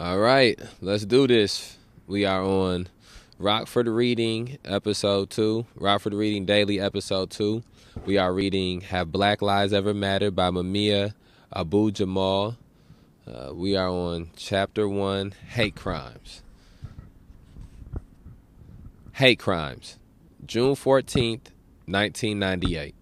All right, let's do this. We are on Rockford Reading, episode two. Rockford Reading Daily, episode two. We are reading Have Black Lives Ever Mattered by Mumia Abu Jamal. Uh, we are on chapter one Hate Crimes. Hate Crimes, June 14th, 1998.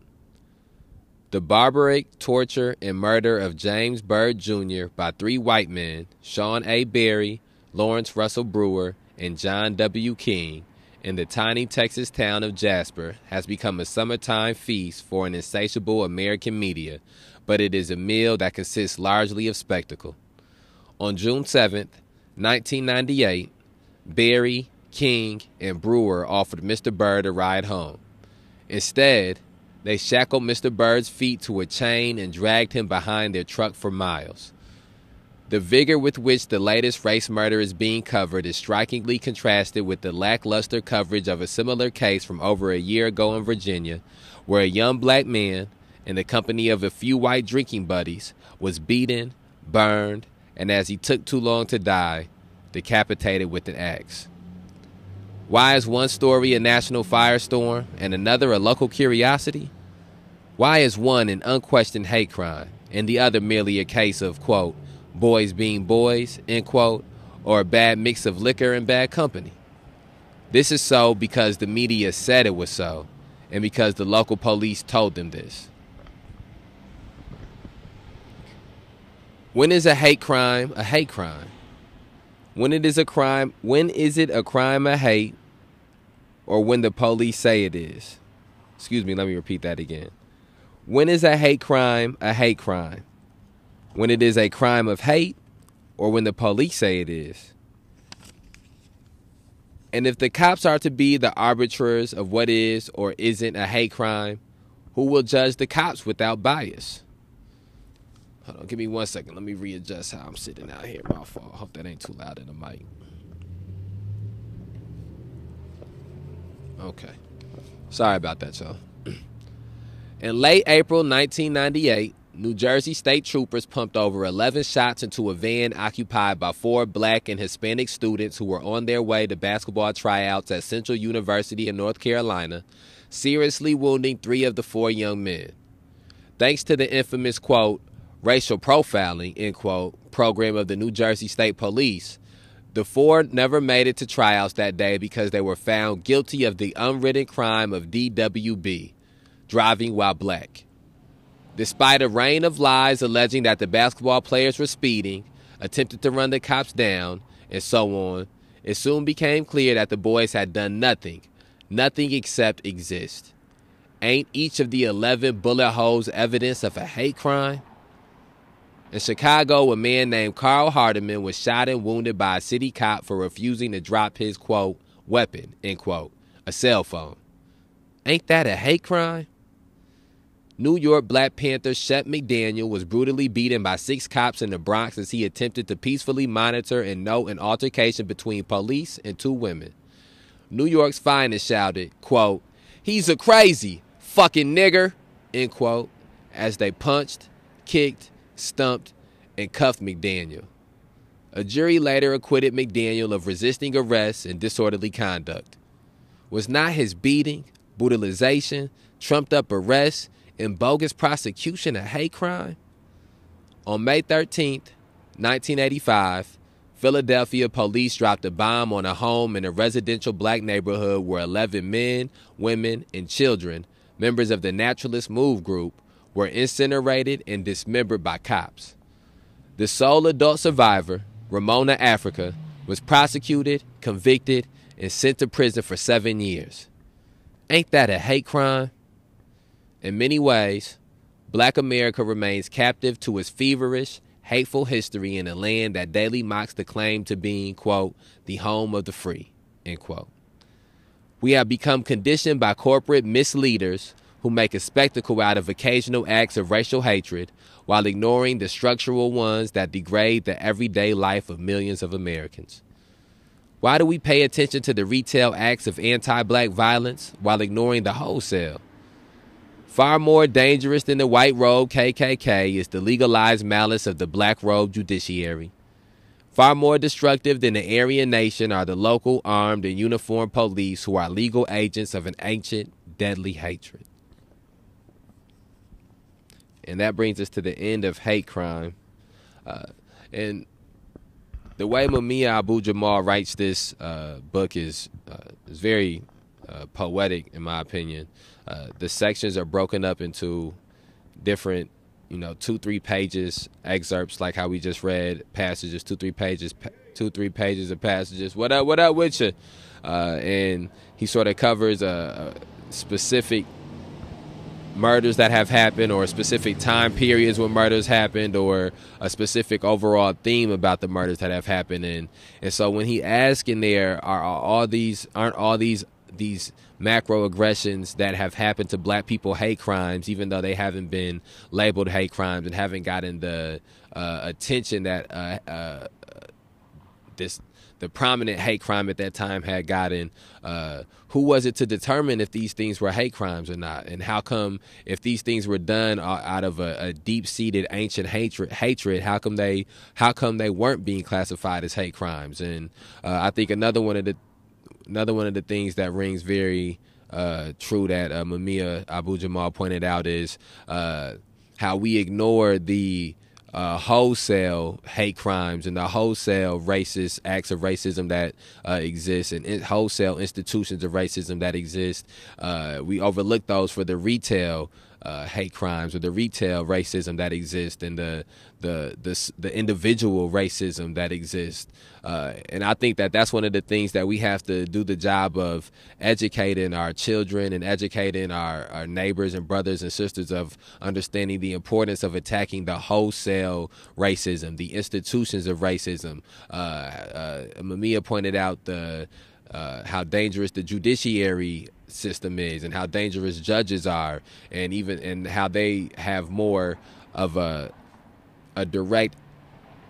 The barbaric torture and murder of James Byrd Jr. by three white men, Shawn A. Berry, Lawrence Russell Brewer, and John W. King, in the tiny Texas town of Jasper, has become a summertime feast for an insatiable American media, but it is a meal that consists largely of spectacle. On June 7th, 1998, Berry, King, and Brewer offered Mr. Byrd a ride home. Instead, they shackled Mr. Byrd's feet to a chain and dragged him behind their truck for miles. The vigor with which the latest race murder is being covered is strikingly contrasted with the lackluster coverage of a similar case from over a year ago in Virginia, where a young black man, in the company of a few white drinking buddies, was beaten, burned, and as he took too long to die, decapitated with an axe. Why is one story a national firestorm and another a local curiosity? Why is one an unquestioned hate crime and the other merely a case of, quote, boys being boys, end quote, or a bad mix of liquor and bad company? This is so because the media said it was so and because the local police told them this. When is a hate crime a hate crime? When it is a crime, when is it a crime of hate or when the police say it is? Excuse me, let me repeat that again. When is a hate crime a hate crime? When it is a crime of hate or when the police say it is? And if the cops are to be the arbiters of what is or isn't a hate crime, who will judge the cops without bias? Hold on, give me one second. Let me readjust how I'm sitting out here. My fault. Hope that ain't too loud in the mic. Okay. Sorry about that, y'all. In late April 1998, New Jersey state troopers pumped over 11 shots into a van occupied by four black and Hispanic students who were on their way to basketball tryouts at Central University in North Carolina, seriously wounding three of the four young men. Thanks to the infamous quote, racial profiling, end quote, program of the New Jersey State Police, the four never made it to tryouts that day because they were found guilty of the unwritten crime of DWB driving while black. Despite a rain of lies alleging that the basketball players were speeding, attempted to run the cops down, and so on, it soon became clear that the boys had done nothing, nothing except exist. Ain't each of the 11 bullet holes evidence of a hate crime? In Chicago, a man named Carl Hardiman was shot and wounded by a city cop for refusing to drop his, quote, weapon, end quote, a cell phone. Ain't that a hate crime? New York Black Panther Shep McDaniel was brutally beaten by six cops in the Bronx as he attempted to peacefully monitor and note an altercation between police and two women. New York's finest shouted, quote, He's a crazy fucking nigger, end quote, as they punched, kicked, stumped, and cuffed McDaniel. A jury later acquitted McDaniel of resisting arrest and disorderly conduct. Was not his beating, brutalization, trumped up arrest, and bogus prosecution a hate crime? On May 13th, 1985, Philadelphia police dropped a bomb on a home in a residential black neighborhood where 11 men, women, and children, members of the Naturalist Move group, were incinerated and dismembered by cops. The sole adult survivor, Ramona Africa, was prosecuted, convicted, and sent to prison for seven years. Ain't that a hate crime? In many ways, black America remains captive to its feverish, hateful history in a land that daily mocks the claim to being, quote, the home of the free, end quote. We have become conditioned by corporate misleaders make a spectacle out of occasional acts of racial hatred while ignoring the structural ones that degrade the everyday life of millions of Americans. Why do we pay attention to the retail acts of anti black violence while ignoring the wholesale? Far more dangerous than the white robe KKK is the legalized malice of the black robe judiciary. Far more destructive than the Aryan nation are the local armed and uniformed police who are legal agents of an ancient, deadly hatred. And that brings us to the end of hate crime. Uh, and the way Mumia Abu Jamal writes this uh, book is uh, is very uh, poetic, in my opinion. Uh, the sections are broken up into different, you know, two three pages excerpts, like how we just read passages, two three pages, two three pages of passages. What up? What up with you? Uh, and he sort of covers a, a specific murders that have happened or specific time periods when murders happened or a specific overall theme about the murders that have happened and and so when he asks in there are, all these aren't all these these macro aggressions that have happened to black people hate crimes even though they haven't been labeled hate crimes and haven't gotten the uh, attention that uh, uh, this the prominent hate crime at that time had gotten. Uh, who was it to determine if these things were hate crimes or not? And how come if these things were done out of a, a deep-seated ancient hatred, hatred, how come they how come they weren't being classified as hate crimes? And uh, I think another one of the another one of the things that rings very uh, true that uh, Mumia Abu Jamal pointed out is uh, how we ignore the uh, wholesale hate crimes and the wholesale racist acts of racism that uh, exist and in wholesale institutions of racism that exist. Uh, we overlook those for the retail uh, hate crimes or the retail racism that exists and the the the, the individual racism that exists. Uh, and I think that that's one of the things that we have to do the job of educating our children and educating our, our neighbors and brothers and sisters of understanding the importance of attacking the wholesale racism, the institutions of racism. Uh, uh, Mumia pointed out the uh, how dangerous the judiciary system is and how dangerous judges are and even and how they have more of a a direct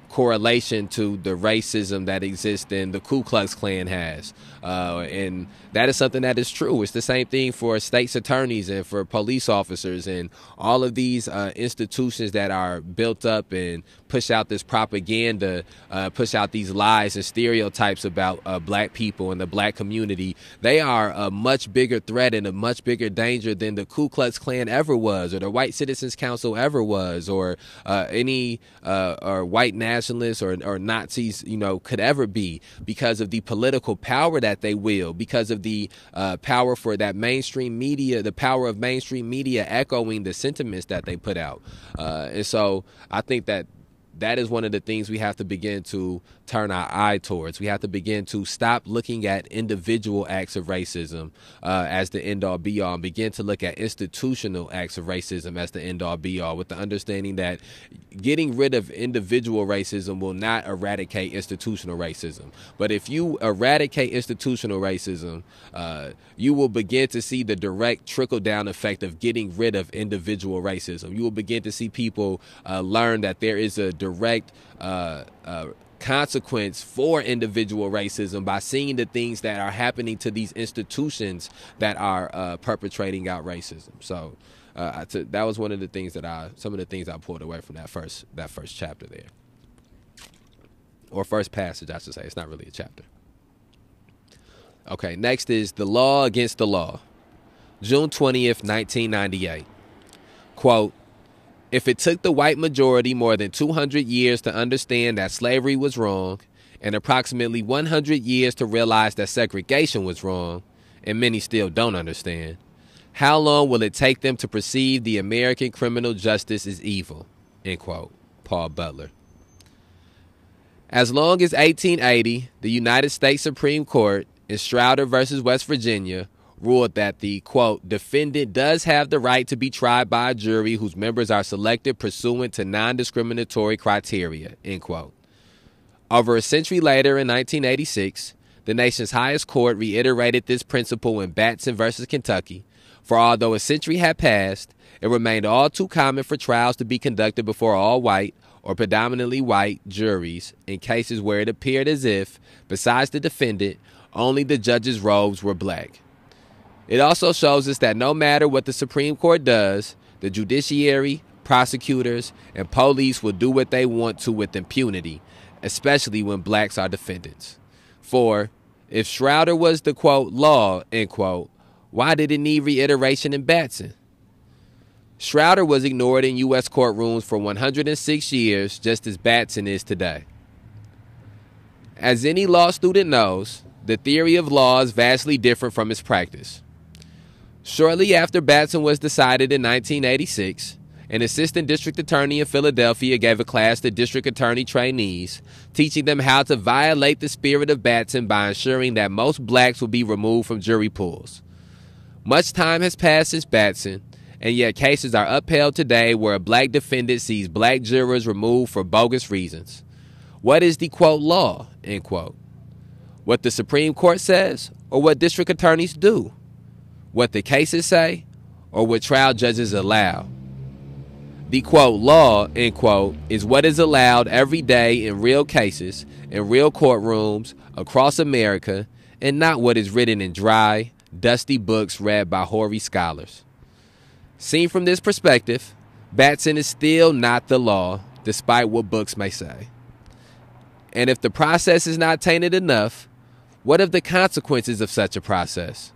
correlation to the racism that exists in the Ku Klux Klan has. Uh, and that is something that is true. It's the same thing for state's attorneys and for police officers and all of these uh, institutions that are built up and push out this propaganda, uh, push out these lies and stereotypes about uh, black people and the black community. They are a much bigger threat and a much bigger danger than the Ku Klux Klan ever was, or the White Citizens Council ever was, or uh, any uh, or white nationalists or, or Nazis, you know, could ever be because of the political power that they wield, because of the uh, power for that mainstream media, the power of mainstream media echoing the sentiments that they put out. Uh, and so I think that that is one of the things we have to begin to turn our eye towards. We have to begin to stop looking at individual acts of racism uh, as the end all be all and begin to look at institutional acts of racism as the end all be all with the understanding that getting rid of individual racism will not eradicate institutional racism. But if you eradicate institutional racism, uh, you will begin to see the direct trickle down effect of getting rid of individual racism. You will begin to see people uh, learn that there is a direct uh, uh, consequence for individual racism by seeing the things that are happening to these institutions that are uh, perpetrating out racism. So uh, that was one of the things that I, some of the things I pulled away from that first that first chapter there, or first passage, I should say. It's not really a chapter. Okay, next is the law against the law, June twentieth, nineteen ninety eight. Quote if it took the white majority more than 200 years to understand that slavery was wrong, and approximately 100 years to realize that segregation was wrong, and many still don't understand, how long will it take them to perceive the American criminal justice is evil? End quote. Paul Butler. As long as 1880, the United States Supreme Court in Strauder versus West Virginia ruled that the quote defendant does have the right to be tried by a jury whose members are selected pursuant to non-discriminatory criteria end quote. Over a century later in 1986 the nation's highest court reiterated this principle in batson versus kentucky. For although a century had passed it remained all too common for trials to be conducted before all white or predominantly white juries in cases where it appeared as if besides the defendant only the judges' robes were black it also shows us that no matter what the Supreme Court does, the judiciary, prosecutors, and police will do what they want to with impunity. especially when blacks are defendants. For if Strauder was the quote law, end quote, why did it need reiteration in Batson? Strauder was ignored in U.S. courtrooms for 106 years, just as Batson is today. As any law student knows, the theory of law is vastly different from its practice. Shortly after Batson was decided in 1986, an assistant district attorney in Philadelphia gave a class to district attorney trainees, teaching them how to violate the spirit of Batson by ensuring that most blacks will be removed from jury pools. Much time has passed since Batson, and yet cases are upheld today where a black defendant sees black jurors removed for bogus reasons. What is the quote law, end quote? What the Supreme Court says, or what district attorneys do? What the cases say, or what trial judges allow? The quote law, end quote, is what is allowed every day in real cases, in real courtrooms across America, and not what is written in dry, dusty books read by hoary scholars. Seen from this perspective, Batson is still not the law, despite what books may say. And if the process is not tainted enough, what of the consequences of such a process?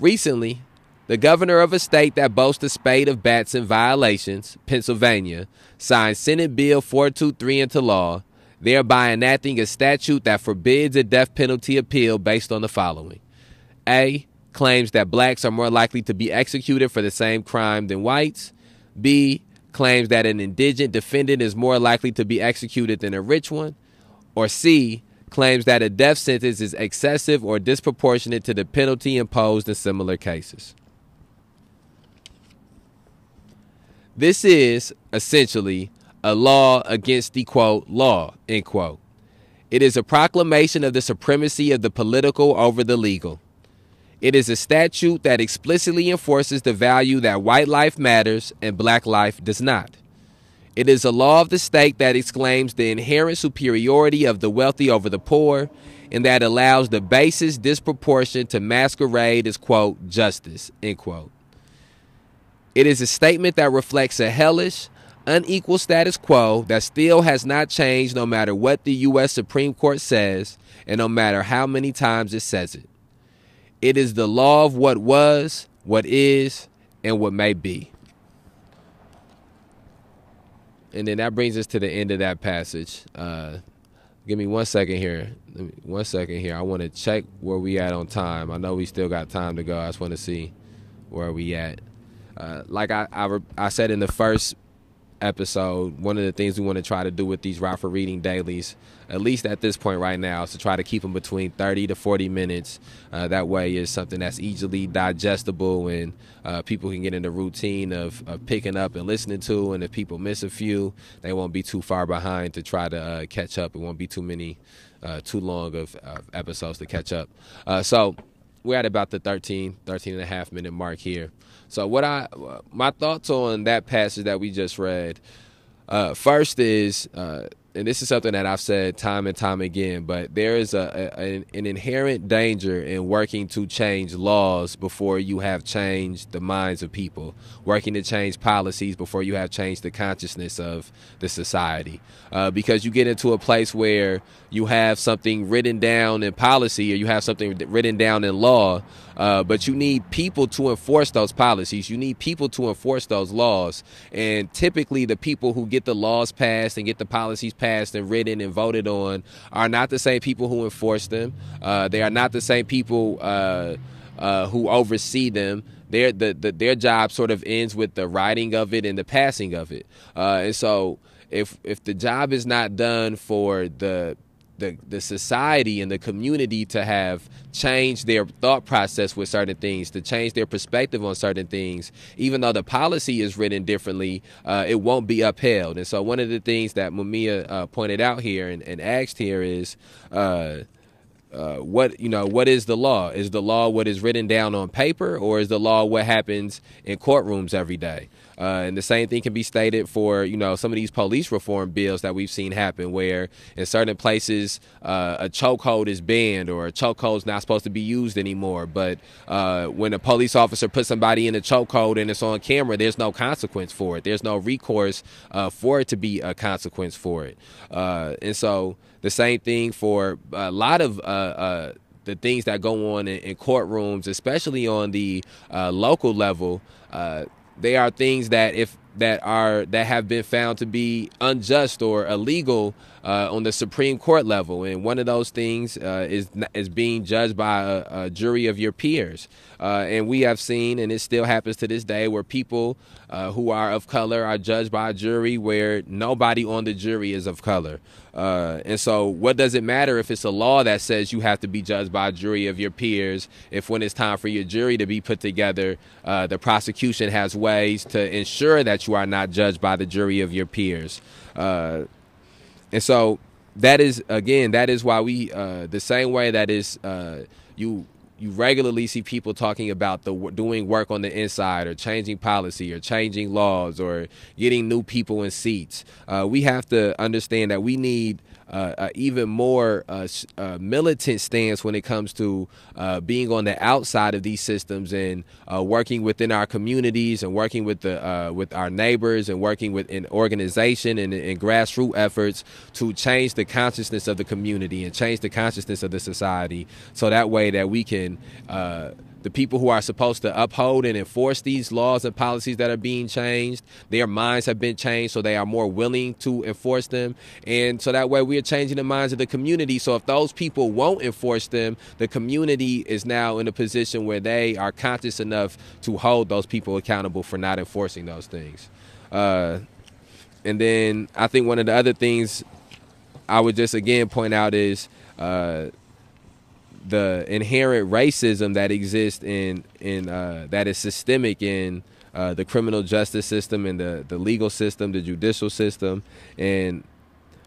Recently, the governor of a state that boasts a spate of Batson violations, Pennsylvania, signed Senate Bill 423 into law, thereby enacting a statute that forbids a death penalty appeal based on the following A. Claims that blacks are more likely to be executed for the same crime than whites. B. Claims that an indigent defendant is more likely to be executed than a rich one or C, claims that a death sentence is excessive or disproportionate to the penalty imposed in similar cases. This is essentially a law against the quote law, end quote. It is a proclamation of the supremacy of the political over the legal. It is a statute that explicitly enforces the value that white life matters and black life does not. It is a law of the state that exclaims the inherent superiority of the wealthy over the poor and that allows the basest disproportion to masquerade as, quote, justice, end quote. It is a statement that reflects a hellish, unequal status quo that still has not changed no matter what the U.S. Supreme Court says and no matter how many times it says it. It is the law of what was, what is, and what may be. And then that brings us to the end of that passage. Uh, give me one second here. One second here. I want to check where we at on time. I know we still got time to go. I just want to see where we at. Uh, like I, I, I said in the first episode, one of the things we want to try to do with these for Reading dailies, at least at this point right now, is to try to keep them between 30 to 40 minutes. Uh, that way, is something that's easily digestible and uh, people can get in the routine of, of, picking up and listening to. And if people miss a few, they won't be too far behind to try to uh, catch up. It won't be too many, uh, too long of, episodes to catch up. Uh, so we're at about the 13, 13 and a half minute mark here. So what I my thoughts on that passage that we just read. Uh, first is uh, and this is something that I've said time and time again, but there is a, a, an inherent danger in working to change laws before you have changed the minds of people, working to change policies before you have changed the consciousness of the society. Uh, because you get into a place where you have something written down in policy or you have something written down in law, uh, but you need people to enforce those policies. You need people to enforce those laws. And typically, the people who get the laws passed and get the policies passed and written and voted on are not the same people who enforce them. Uh, they are not the same people uh, uh, who oversee them. Their the, the, their job sort of ends with the writing of it and the passing of it. Uh, and so, if if the job is not done for the the, the society and the community to have changed their thought process with certain things, to change their perspective on certain things, even though the policy is written differently, uh, it won't be upheld. And so, one of the things that Mumia uh, pointed out here and, and asked here is. Uh, uh, what you know what is the law is the law what is written down on paper or is the law what happens in courtrooms every day Uh, and the same thing can be stated for you know some of these police reform bills that we've seen happen, where in certain places uh, a chokehold is banned or a chokehold is not supposed to be used anymore. But uh, when a police officer puts somebody in a chokehold and it's on camera, there's no consequence for it. There's no recourse uh, for it to be a consequence for it. Uh, and so the same thing for a lot of uh, uh, the things that go on in, in courtrooms, especially on the uh, local level. Uh, they are things that if that are that have been found to be unjust or illegal uh, on the Supreme Court level, and one of those things uh, is is being judged by a, a jury of your peers. Uh, and we have seen, and it still happens to this day, where people uh, who are of color are judged by a jury where nobody on the jury is of color. Uh, and so, what does it matter if it's a law that says you have to be judged by a jury of your peers? If when it's time for your jury to be put together, uh, the prosecution has ways to ensure that you are not judged by the jury of your peers. And so, that is again, that is why we uh, the same way that is uh, you you regularly see people talking about the doing work on the inside or changing policy or changing laws or getting new people in seats. Uh, we have to understand that we need uh, uh, even more uh, uh, militant stance when it comes to uh, being on the outside of these systems and uh, working within our communities and working with the with our neighbors and working with an organization and, and grassroots efforts to change the consciousness of the community and change the consciousness of the society so that way that we can the people who are supposed to uphold and enforce these laws and policies that are being changed, their minds have been changed so they are more willing to enforce them. And so that way we are changing the minds of the community. So if those people won't enforce them, the community is now in a position where they are conscious enough to hold those people accountable for not enforcing those things. Uh, and then I think one of the other things I would just again point out is uh, the inherent racism that exists in in uh, that is systemic in uh, the criminal justice system and the the legal system, the judicial system, and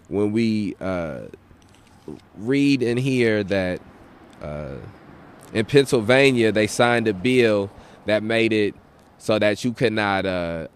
when we uh, read and hear that uh, in Pennsylvania they signed a bill that made it so that you could not uh,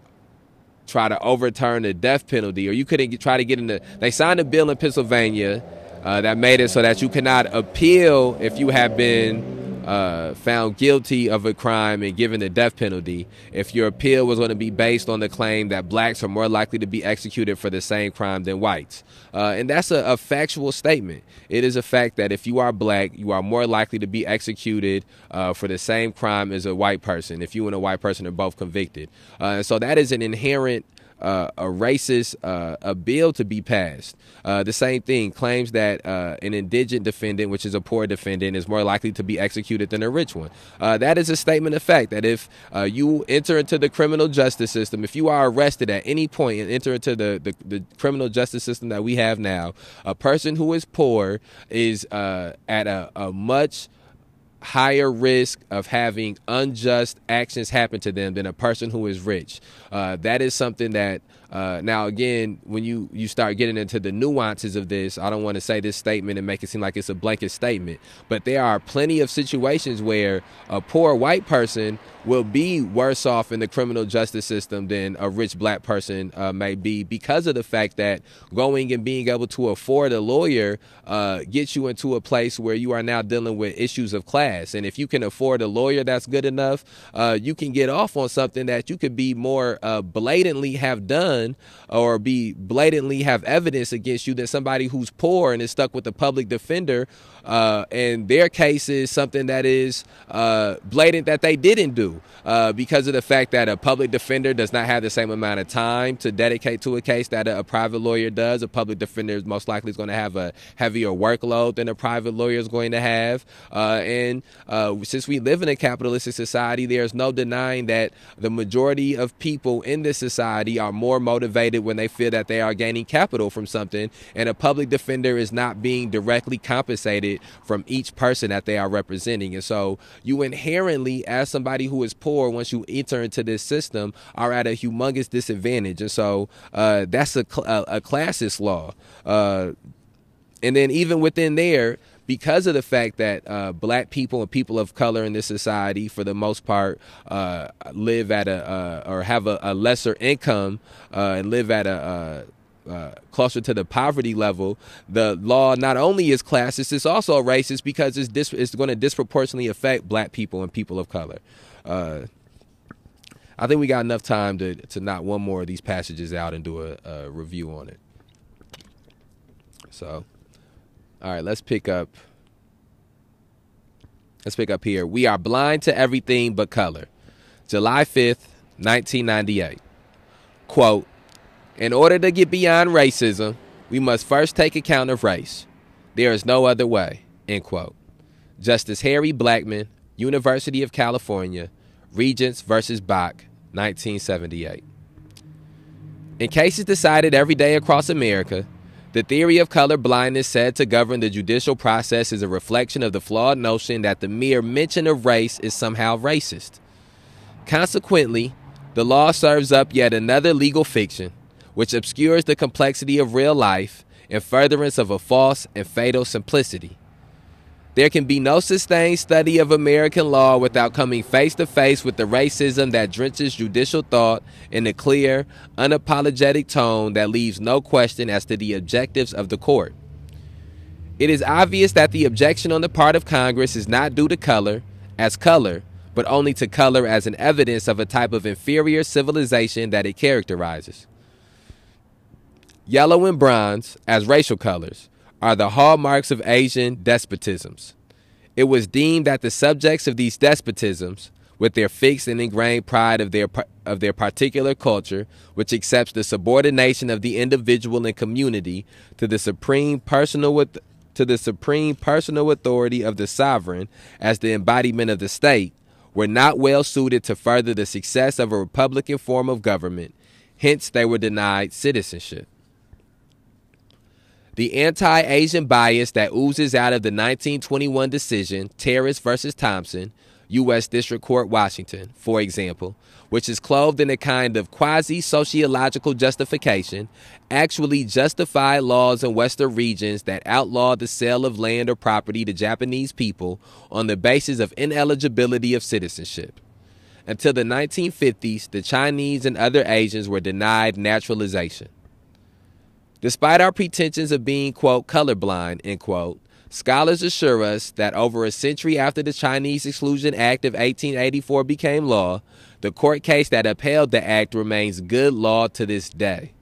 try to overturn the death penalty, or you couldn't get, try to get in the. They signed a bill in Pennsylvania uh, that made it so that you cannot appeal if you have been uh, found guilty of a crime and given the death penalty if your appeal was going to be based on the claim that blacks are more likely to be executed for the same crime than whites. Uh, and that's a, a, factual statement. It is a fact that if you are black, you are more likely to be executed uh, for the same crime as a white person if you and a white person are both convicted. Uh, so that is an inherent uh, a racist uh, a bill to be passed. Uh, the same thing claims that uh, an indigent defendant, which is a poor defendant, is more likely to be executed than a rich one. Uh, that is a statement of fact that if uh, you enter into the criminal justice system, if you are arrested at any point and enter into the, the, the criminal justice system that we have now, a person who is poor is at a, a much higher risk of having unjust actions happen to them than a person who is rich. Uh, that is something that uh, now, again, when you, you start getting into the nuances of this, I don't want to say this statement and make it seem like it's a blanket statement, but there are plenty of situations where a poor white person will be worse off in the criminal justice system than a rich black person uh, may be because of the fact that going and being able to afford a lawyer uh, gets you into a place where you are now dealing with issues of class. And if you can afford a lawyer that's good enough, uh, you can get off on something that you could be more uh, blatantly have done or be blatantly have evidence against you than somebody who's poor and is stuck with a public defender. Uh, and their case is something that is uh, blatant that they didn't do uh, because of the fact that a public defender does not have the same amount of time to dedicate to a case that a, a private lawyer does. A public defender is most likely is going to have a heavier workload than a private lawyer is going to have. Uh, and uh, since we live in a capitalistic society, there's no denying that the majority of people in this society are more motivated when they feel that they are gaining capital from something, and a public defender is not being directly compensated from each person that they are representing. And so you inherently, as somebody who is poor, once you enter into this system, are at a humongous disadvantage. And so uh, that's a, a, a, classist law. Uh, and then even within there, because of the fact that uh, black people and people of color in this society, for the most part, uh, live at a uh, or have a, a lesser income uh, and live at a uh, uh, closer to the poverty level, the law not only is classist, it's also racist because it's dis- it's going to disproportionately affect black people and people of color. Uh, I think we got enough time to to knock one more of these passages out and do a, a review on it. So, all right, let's pick up. Let's pick up here. We are blind to everything but color. July 5th, 1998. Quote, in order to get beyond racism, we must first take account of race. There is no other way. End quote. Justice Harry Blackmun, University of California, Regents versus Bakke, 1978. In cases decided every day across America, the theory of color blindness said to govern the judicial process is a reflection of the flawed notion that the mere mention of race is somehow racist. Consequently, the law serves up yet another legal fiction which obscures the complexity of real life in furtherance of a false and fatal simplicity. There can be no sustained study of American law without coming face to face with the racism that drenches judicial thought in a clear, unapologetic tone that leaves no question as to the objectives of the court. It is obvious that the objection on the part of Congress is not due to color, as color, but only to color as an evidence of a type of inferior civilization that it characterizes. Yellow and bronze, as racial colors, are the hallmarks of Asian despotisms. It was deemed that the subjects of these despotisms, with their fixed and ingrained pride of their of their particular culture, which accepts the subordination of the individual and community to the supreme personal with, to the supreme personal authority of the sovereign as the embodiment of the state, were not well suited to further the success of a republican form of government. Hence, they were denied citizenship. The anti Asian bias that oozes out of the 1921 decision, Terrace versus Thompson, U.S. District Court, Washington, for example, which is clothed in a kind of quasi sociological justification, actually justified laws in Western regions that outlawed the sale of land or property to Japanese people on the basis of ineligibility of citizenship. Until the 1950s, the Chinese and other Asians were denied naturalization. Despite our pretensions of being, quote, colorblind, end quote, scholars assure us that over a century after the Chinese Exclusion Act of 1884 became law, the court case that upheld the act remains good law to this day.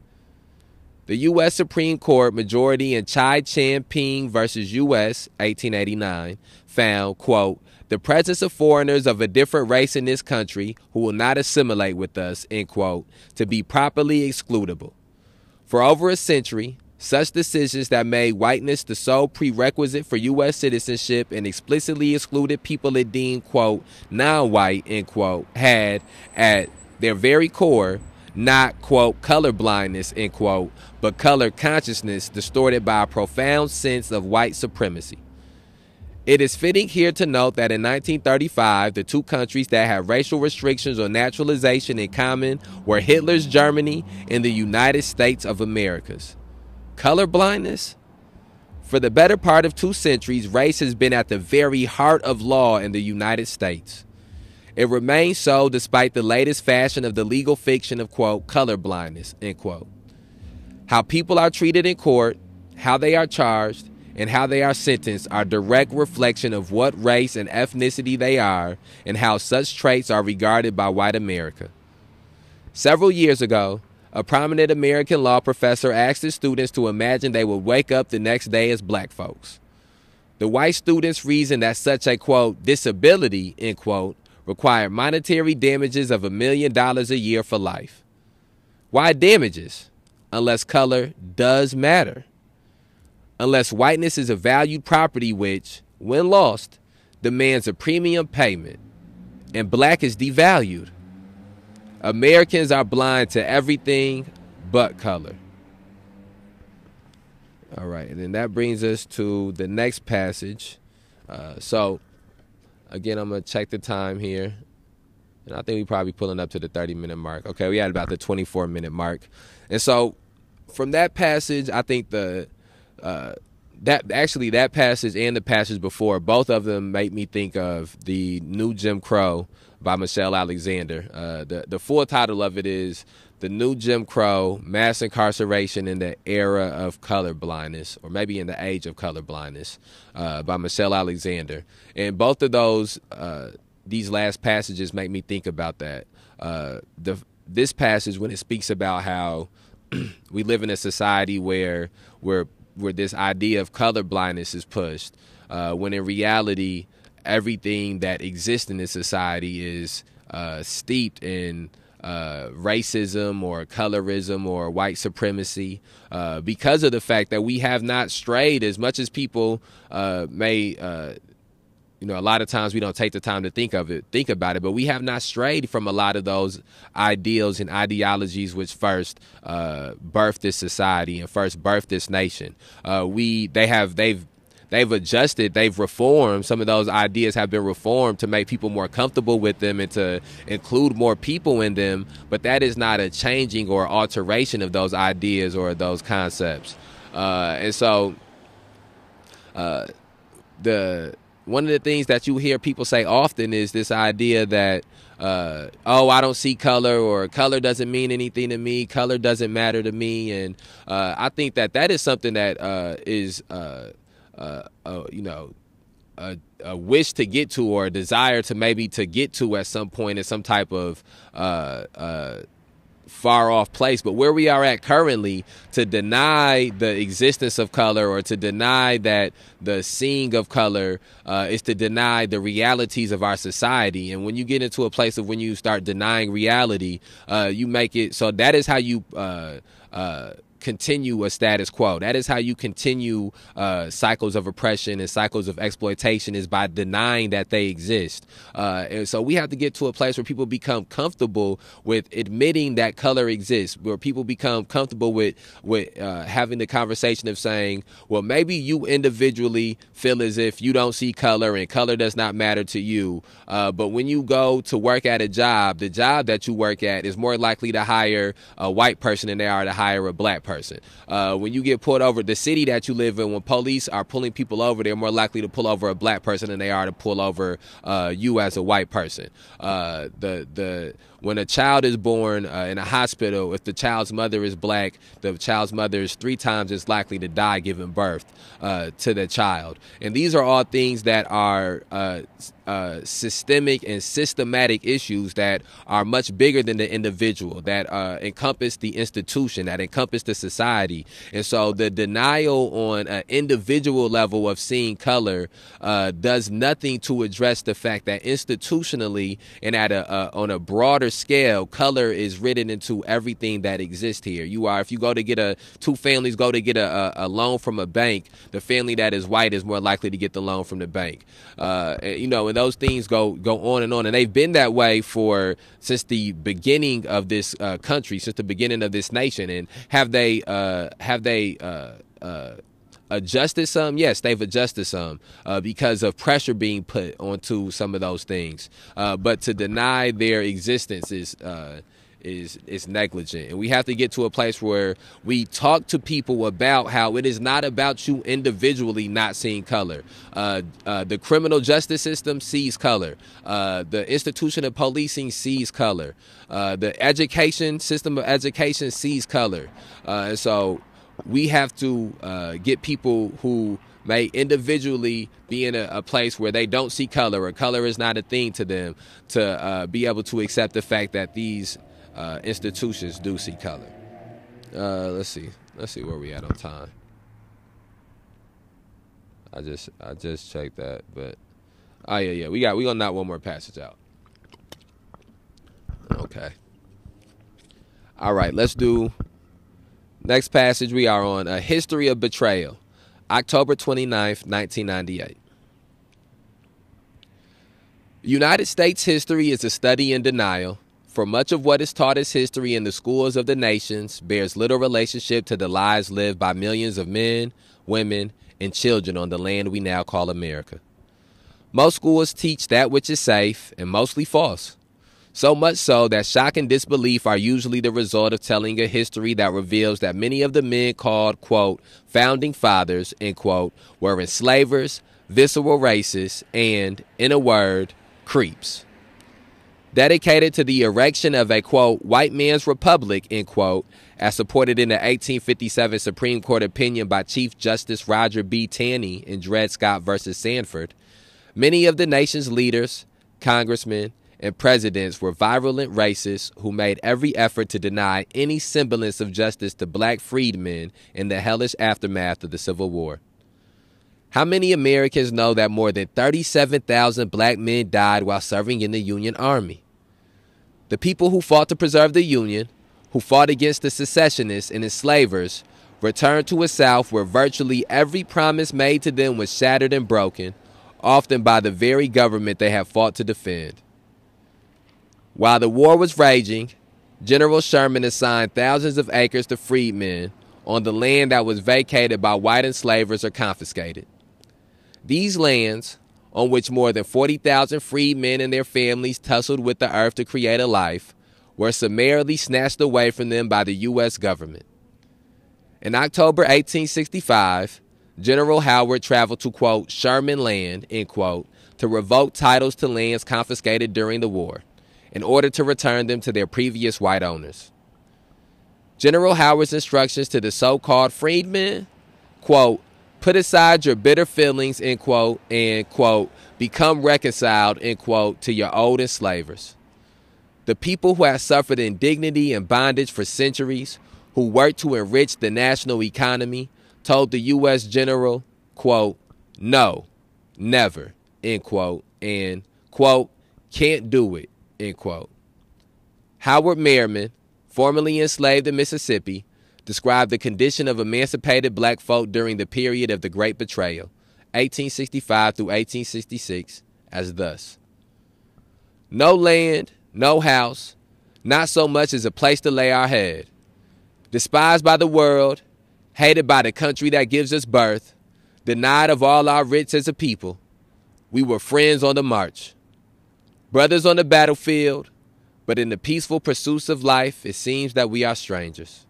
The U.S. Supreme Court majority in Chae Chan Ping versus U.S. 1889 found, quote, the presence of foreigners of a different race in this country who will not assimilate with us, end quote, to be properly excludable. For over a century, such decisions that made whiteness the sole prerequisite for U.S. citizenship and explicitly excluded people it deemed, quote, non white, end quote, had at their very core not, quote, color blindness, end quote, but color consciousness distorted by a profound sense of white supremacy. It is fitting here to note that in 1935, the two countries that had racial restrictions on naturalization in common were Hitler's Germany and the United States of Americas. Color blindness? For the better part of two centuries, race has been at the very heart of law in the United States. It remains so despite the latest fashion of the legal fiction of, quote, color blindness, end quote. How people are treated in court, how they are charged, and how they are sentenced are direct reflection of what race and ethnicity they are and how such traits are regarded by white America. Several years ago, a prominent American law professor asked his students to imagine they would wake up the next day as black folks. The white students reasoned that such a quote disability end quote required monetary damages of a million dollars a year for life. Why damages? Unless color does matter unless whiteness is a valued property which, when lost, demands a premium payment, and black is devalued. Americans are blind to everything but color. All right, and then that brings us to the next passage. Uh, so, again, I'm going to check the time here. And I think we're probably pulling up to the 30 minute mark. Okay, we had about the 24 minute mark. And so, from that passage, I think the that actually that passage and the passage before, both of them make me think of the New Jim Crow by Michelle Alexander. Uh, the the full title of it is the new Jim Crow, mass incarceration in the era of color blindness, or maybe in the age of color blindness, uh, by Michelle Alexander. And both of those, uh, these last passages make me think about that. Uh, the this passage when it speaks about how we live in a society where where where this idea of color blindness is pushed, uh, when in reality everything that exists in this society is uh, steeped in uh, racism or colorism or white supremacy uh, because of the fact that we have not strayed as much as people uh, may. You know, a lot of times we don't take the time to think of it, think about it, but we have not strayed from a lot of those ideals and ideologies which first uh, birthed this society and first birthed this nation. Uh, we, they have, they've they've adjusted, they've reformed. Some of those ideas have been reformed to make people more comfortable with them and to include more people in them. But that is not a changing or alteration of those ideas or those concepts. Uh, and so, uh, the one of the things that you hear people say often is this idea that uh, oh, I don't see color, or color doesn't mean anything to me, color doesn't matter to me, and uh, I think that that is something that uh, is uh, uh, uh, you know, a, a, wish to get to or a desire to maybe to get to at some point in some type of far off place. But where we are at currently, to deny the existence of color or to deny that the seeing of color uh, is to deny the realities of our society. And when you get into a place of when you start denying reality, uh, you make it so that is how you uh, uh continue a status quo. That is how you continue uh, cycles of oppression and cycles of exploitation is by denying that they exist. Uh, and so we have to get to a place where people become comfortable with admitting that color exists, where people become comfortable with with uh, having the conversation of saying, well, maybe you individually feel as if you don't see color and color does not matter to you. Uh, but when you go to work at a job, the job that you work at is more likely to hire a white person than they are to hire a black person person. Uh, when you get pulled over, the city that you live in, when police are pulling people over, they're more likely to pull over a black person than they are to pull over uh, you as a white person. Uh, the the when a child is born uh, in a hospital, if the child's mother is black, the child's mother is three times as likely to die giving birth uh, to the child. And these are all things that are uh, uh, systemic and systematic issues that are much bigger than the individual, that uh, encompass the institution, that encompass the society. And so the denial on an individual level of seeing color uh, does nothing to address the fact that institutionally and at a on a broader scale, color is written into everything that exists here. You are, if you go to get a, two families go to get a, a, a loan from a bank, the family that is white is more likely to get the loan from the bank. Uh, you know, and those things go go on and on, and they've been that way for since the beginning of this uh, country, since the beginning of this nation. And have they uh, have they uh, uh, adjusted some? Yes, they've adjusted some uh, because of pressure being put onto some of those things. Uh, but to deny their existence is uh, is is negligent. And we have to get to a place where we talk to people about how it is not about you individually not seeing color. Uh, uh, the criminal justice system sees color. Uh, the institution of policing sees color. Uh, the education system of education sees color. Uh, and so we have to uh, get people who may individually be in a, a, place where they don't see color or color is not a thing to them to uh, be able to accept the fact that these uh, institutions do see color. Uh, let's see. Let's see where we at on time. I just I just checked that, but oh yeah yeah we got we gonna knock one more passage out. Okay. All right, let's do next passage. We are on a history of betrayal, October 29th, 1998. United States history is a study in denial for much of what is taught as history in the schools of the nations bears little relationship to the lives lived by millions of men, women, and children on the land we now call America. Most schools teach that which is safe and mostly false. So much so that shock and disbelief are usually the result of telling a history that reveals that many of the men called, quote, founding fathers, end quote, were enslavers, visceral racists, and, in a word, creeps. Dedicated to the erection of a, quote, white man's republic, end quote, as supported in the 1857 Supreme Court opinion by Chief Justice Roger B. Taney in Dred Scott versus Sandford, many of the nation's leaders, congressmen, and presidents were virulent racists who made every effort to deny any semblance of justice to black freedmen in the hellish aftermath of the Civil War. How many Americans know that more than 37,000 black men died while serving in the Union Army? The people who fought to preserve the Union, who fought against the secessionists and enslavers, returned to a South where virtually every promise made to them was shattered and broken, often by the very government they had fought to defend. While the war was raging, General Sherman assigned thousands of acres to freedmen on the land that was vacated by white enslavers or confiscated. These lands, on which more than 40,000 freedmen and their families tussled with the earth to create a life, were summarily snatched away from them by the U.S. government. In October 1865, General Howard traveled to, quote, Sherman Land, end quote, to revoke titles to lands confiscated during the war in order to return them to their previous white owners. General Howard's instructions to the so called freedmen quote, put aside your bitter feelings, end quote, and quote, become reconciled, end quote, to your old enslavers. The people who have suffered indignity and bondage for centuries, who worked to enrich the national economy, told the U.S. general, quote, no, never, end quote, and, quote, can't do it, End quote. Howard Merriman, formerly enslaved in Mississippi, described the condition of emancipated black folk during the period of the Great Betrayal, 1865 through 1866, as thus No land, no house, not so much as a place to lay our head. Despised by the world, hated by the country that gives us birth, denied of all our rights as a people, we were friends on the march. Brothers on the battlefield, but in the peaceful pursuits of life, it seems that we are strangers.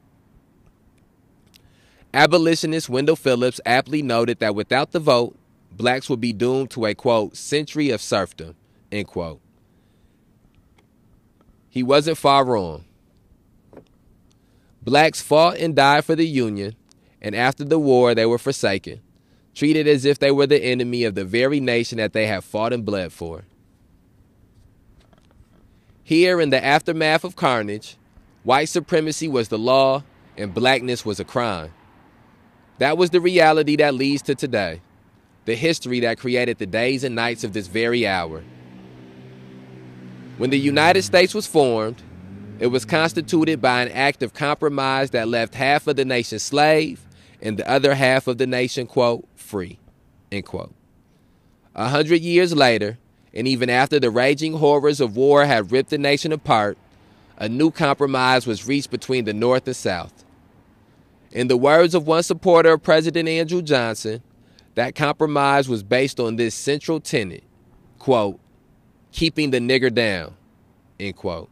Abolitionist Wendell Phillips aptly noted that without the vote, blacks would be doomed to a quote, century of serfdom, end quote. He wasn't far wrong. Blacks fought and died for the Union, and after the war they were forsaken, treated as if they were the enemy of the very nation that they had fought and bled for. Here, in the aftermath of carnage, white supremacy was the law and blackness was a crime. That was the reality that leads to today, the history that created the days and nights of this very hour. When the United States was formed, it was constituted by an act of compromise that left half of the nation slave and the other half of the nation, quote, free, end quote. A hundred years later, and even after the raging horrors of war had ripped the nation apart, a new compromise was reached between the North and South. In the words of one supporter of President Andrew Johnson, that compromise was based on this central tenet, quote, keeping the nigger down, end quote.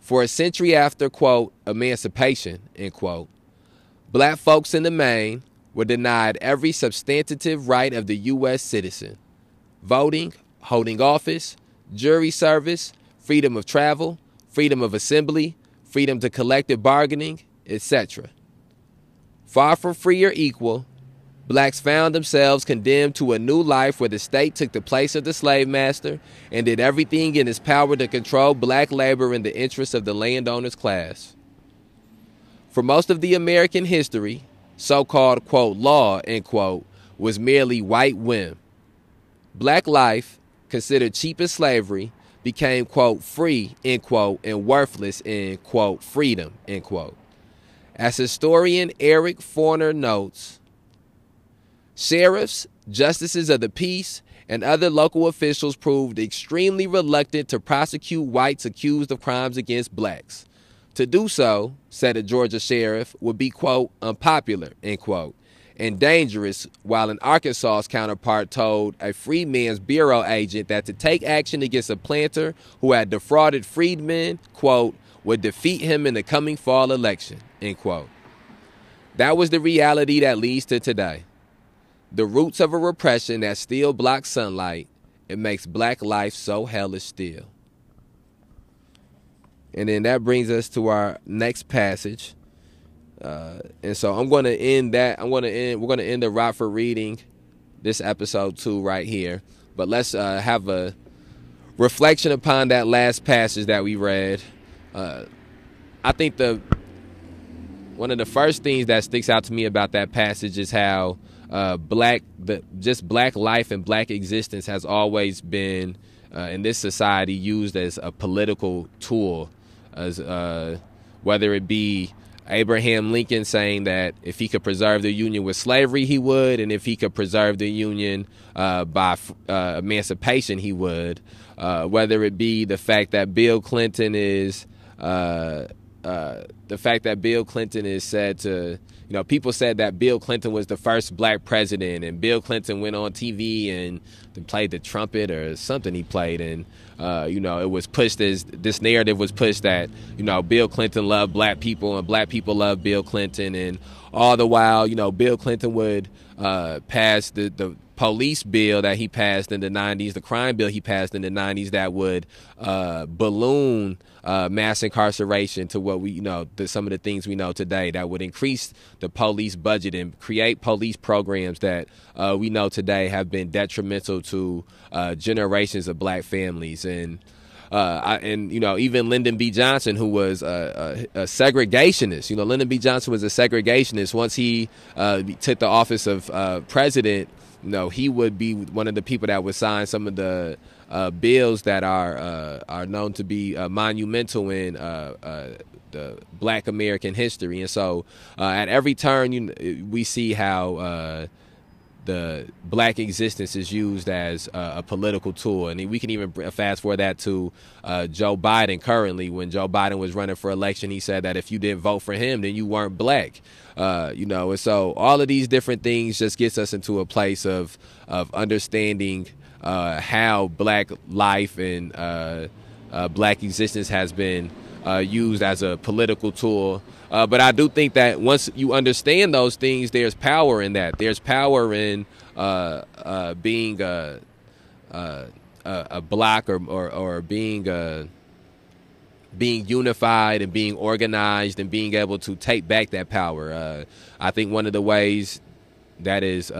For a century after, quote, emancipation, end quote, black folks in the main were denied every substantive right of the U.S. citizen voting, holding office, jury service, freedom of travel, freedom of assembly, freedom to collective bargaining, etc. Far from free or equal, blacks found themselves condemned to a new life where the state took the place of the slave master and did everything in its power to control black labor in the interests of the landowner's class. For most of the American history, so called, quote, law, end quote, was merely white whim black life, considered cheap as slavery, became, quote, free, end quote, and worthless in, quote, freedom, end quote. As historian Eric Foner notes, sheriffs, justices of the peace, and other local officials proved extremely reluctant to prosecute whites accused of crimes against blacks. To do so, said a Georgia sheriff, would be, quote, unpopular, end quote, and dangerous, while an Arkansas counterpart told a Freedmen's Bureau agent that to take action against a planter who had defrauded freedmen, quote, would defeat him in the coming fall election, end quote. That was the reality that leads to today. The roots of a repression that still blocks sunlight, it makes black life so hellish still. And then that brings us to our next passage. Uh, and so I'm going to end that. I'm going to end. We're going to end the Rockford reading this episode two right here. But let's uh, have a reflection upon that last passage that we read. Uh, I think the one of the first things that sticks out to me about that passage is how uh, black, the, just black life and black existence has always been uh, in this society used as a political tool, as uh, whether it be Abraham Lincoln saying that if he could preserve the Union with slavery, he would, and if he could preserve the Union uh, by uh, emancipation, he would. Uh, whether it be the fact that Bill Clinton is uh, the fact that Bill Clinton is said to, you know, people said that Bill Clinton was the first black president, and Bill Clinton went on TV and played the trumpet or something he played, and uh, you know, it was pushed as this narrative was pushed that you know Bill Clinton loved black people and black people loved Bill Clinton, and all the while, you know, Bill Clinton would uh, pass the the police bill that he passed in the 90s, the crime bill he passed in the 90s that would uh, balloon uh, mass incarceration to what we you know the, some of the things we know today that would increase the police budget and create police programs that uh, we know today have been detrimental to uh, generations of black families and uh, I, and you know even Lyndon B. Johnson, who was a, a, a, segregationist. You know, Lyndon B. Johnson was a segregationist. Once he uh, took the office of uh, president, you know, he would be one of the people that would sign some of the uh, bills that are uh, are known to be uh, monumental in uh, uh, the Black American history. And so, uh, at every turn, you, we see how the black existence is used as a, political tool. And we can even fast forward that to Joe Biden currently. When Joe Biden was running for election, he said that if you didn't vote for him, then you weren't black. You know, and so all of these different things just gets us into a place of of understanding uh, how black life and uh, uh, black existence has been uh, used as a political tool uh, but I do think that once you understand those things, there's power in that. There's power in uh, being a, a, a block or, or, or being a, being unified and being organized and being able to take back that power. I think one of the ways that is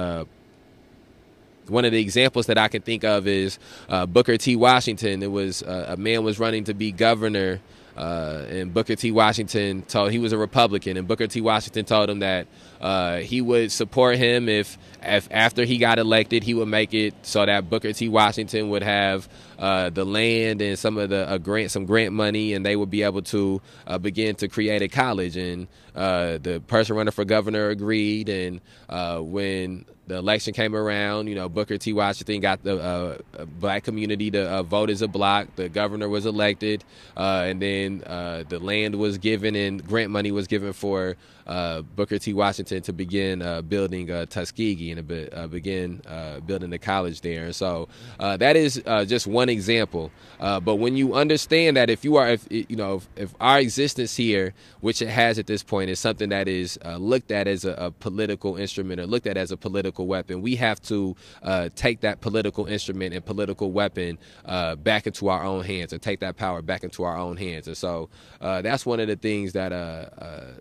one of the examples that I can think of is uh, Booker T. Washington. It was uh, a man was running to be governor uh, and Booker T. Washington told he was a Republican, and Booker T. Washington told him that uh, he would support him if, if after he got elected, he would make it so that Booker T. Washington would have uh, the land and some of the grant, some grant money, and they would be able to uh, begin to create a college. And uh, the person running for governor agreed, and uh, when the election came around, you know, Booker T. Washington got the uh, black community to uh, vote as a block. The governor was elected, uh, and then uh, the land was given and grant money was given for uh, Booker T. Washington to begin uh, building Tuskegee and begin building the college there. And so that is just one example. but when you understand that if you are, if you know, if, if, our existence here, which it has at this point, is something that is looked at as a, a political instrument or looked at as a political weapon. We have to uh, take that political instrument and political weapon uh, back into our own hands and take that power back into our own hands. And so uh, that's one of the things that uh, uh,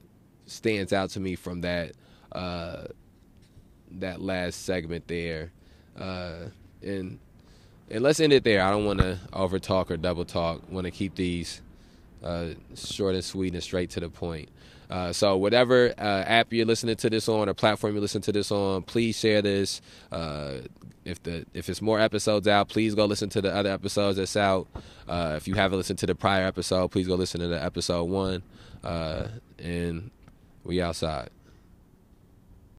stands out to me from that uh, that last segment there. and and let's end it there. I don't want to over talk or double talk. Want to keep these short and sweet and straight to the point. Uh, so whatever uh, app you're listening to this on or platform you listen to this on, please share this. Uh, if the if it's more episodes out, please go listen to the other episodes that's out. Uh, if you haven't listened to the prior episode, please go listen to the episode one. Uh, and we outside.